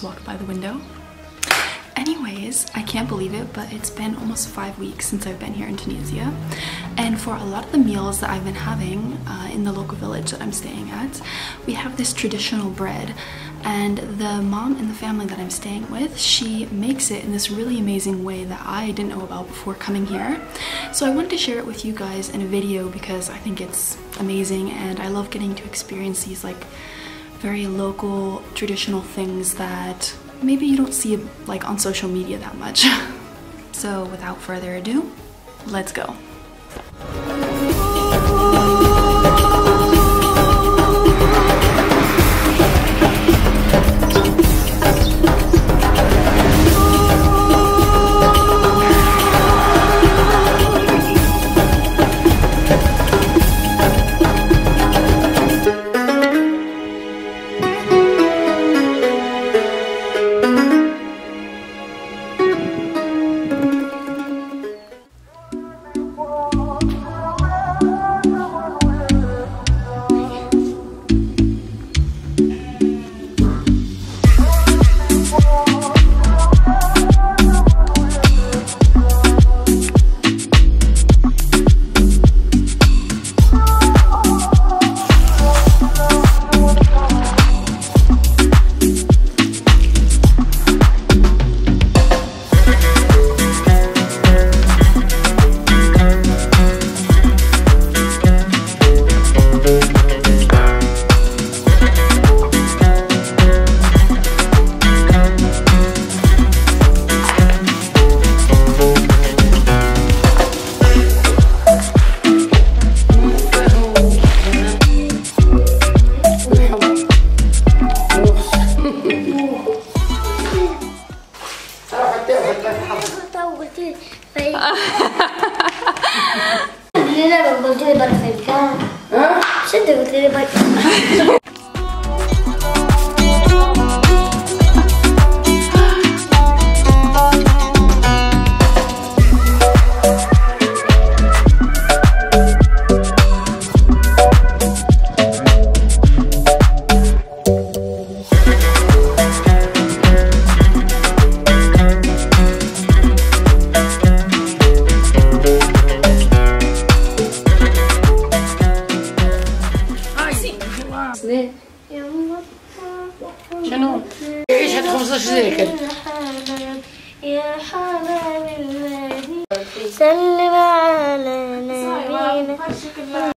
just walked by the window. Anyways, I can't believe it, but it's been almost five weeks since I've been here in Tunisia. And for a lot of the meals that I've been having uh, in the local village that I'm staying at, we have this traditional bread. And the mom in the family that I'm staying with, she makes it in this really amazing way that I didn't know about before coming here. So I wanted to share it with you guys in a video because I think it's amazing and I love getting to experience these like very local traditional things that maybe you don't see like on social media that much. so without further ado, let's go. Lila, non, non, non, non, non, non, شنو؟ إيش هاد 15 ذيك يا حمام المدينة سلم على نبينا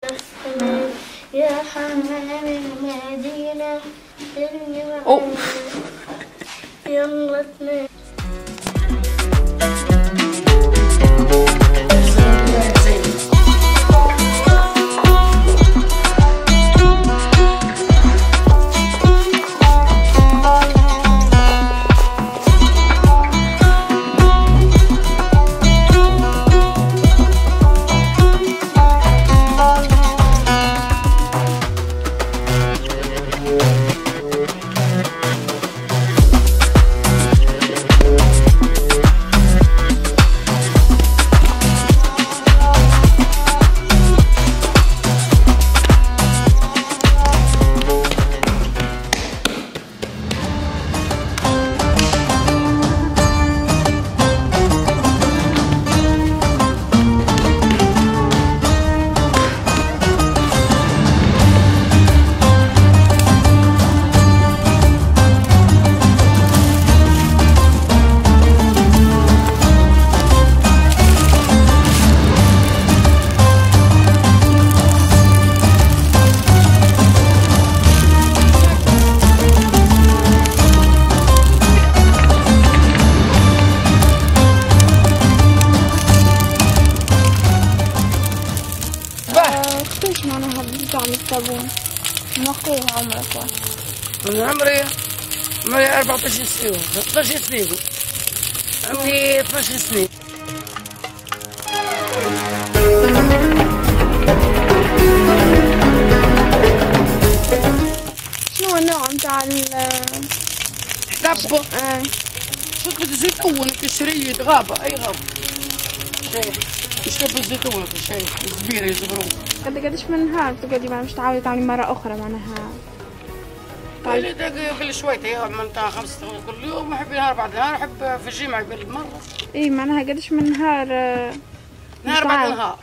يا حمام المدينة سلم. على يلا تنام كيفاش معناها تعمل الصابون. من وقتها عمرك من عمري عمري 14 سنة 13 سنة عمري 12 سنة شنو النوع نتاع ال دبة آه، شربة الزيتون كشرية غابة أي غابة. يشربوا الزيتون في شيء كبير يزبرون قد قديش من نهار تقعدي معناها مش تعاودي تعملي مرة أخرى معناها طيب كل شوي تيها معناتها خمس كل يوم نحب نهار بعد نهار نحب في الجمعة قبل مرة إي معناها قديش من نهار نهار بعد نهار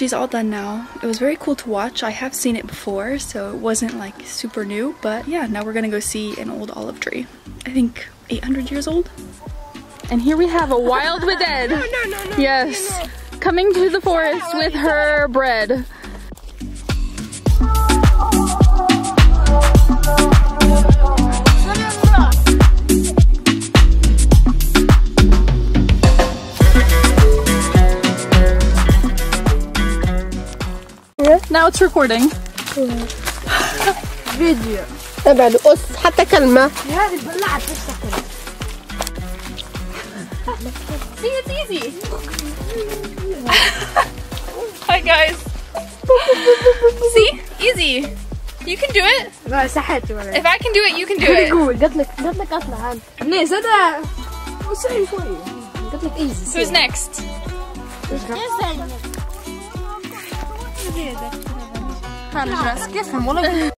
she's all done now. It was very cool to watch. I have seen it before, so it wasn't like super new, but yeah, now we're gonna go see an old olive tree. I think 800 years old? And here we have a wild wided. Yes. Coming to the forest with her bread. it's recording. ابعد قص حتى كلمة See, it's easy. Hi guys. See, easy. You can do it. سحت ولا If I can do it, you can do it. قول قلت لك قلت لك اطلع هان الناس هذا وسعي شوي قلت لك ايزي Who's next? خارج راسك يفهم والله